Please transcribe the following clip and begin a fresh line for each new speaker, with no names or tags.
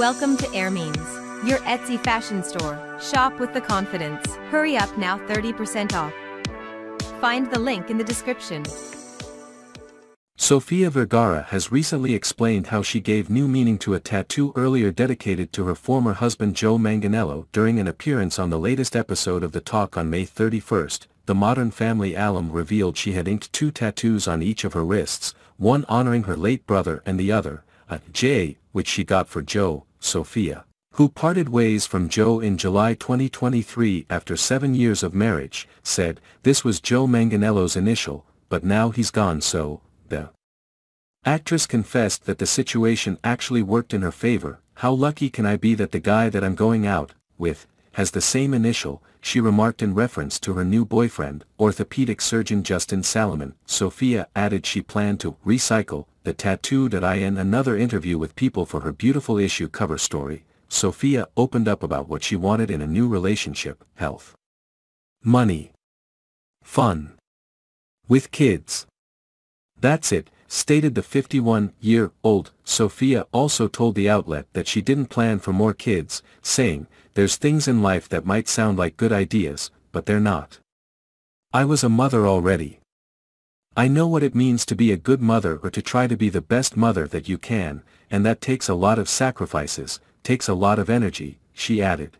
Welcome to Airmeans, your Etsy fashion store. Shop with the confidence. Hurry up now 30% off. Find the link in the description.
Sofia Vergara has recently explained how she gave new meaning to a tattoo earlier dedicated to her former husband Joe Manganiello during an appearance on the latest episode of The Talk on May 31st. The Modern Family alum revealed she had inked two tattoos on each of her wrists, one honoring her late brother and the other, a J, which she got for Joe, Sofia, who parted ways from Joe in July 2023 after seven years of marriage, said, this was Joe Manganiello's initial, but now he's gone so, the actress confessed that the situation actually worked in her favor, how lucky can I be that the guy that I'm going out, with, has the same initial, she remarked in reference to her new boyfriend, orthopedic surgeon Justin Saliman. Sofia added she planned to recycle the tattoo that I in another interview with people for her beautiful issue cover story. Sofia opened up about what she wanted in a new relationship, health, money, fun, with kids. That's it, stated the 51-year-old. Sofia also told the outlet that she didn't plan for more kids, saying, there's things in life that might sound like good ideas, but they're not. I was a mother already. I know what it means to be a good mother or to try to be the best mother that you can, and that takes a lot of sacrifices, takes a lot of energy, she added.